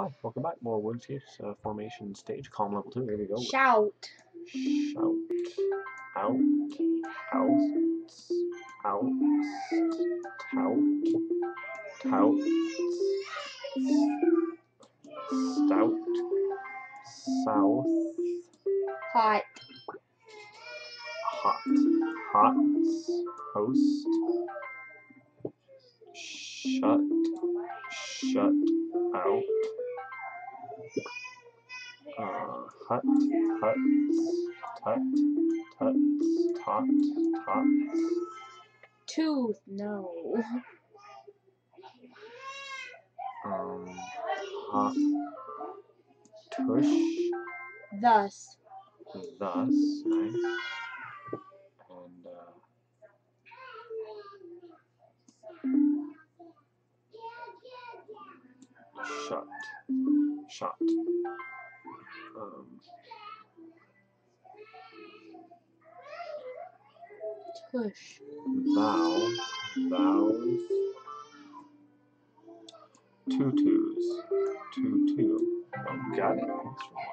Hi, welcome back. More Wordscapes uh, formation stage, calm level two. Here we go. Shout. Shout. Out. Outs. Outs. Tout. Tout. Stout. South. Hot. Hot. Hots. Host. Shut. Shut out. Uh, hut. Huts. Tut. Tuts. Tot. Tots. Tooth. No. Um, hot. Tush. Thus. Thus. Nice. And, uh, shut. Shut. Um, Tush. thou. Thous. Tutus. Tutu. Oh, got it. Thanks for watching.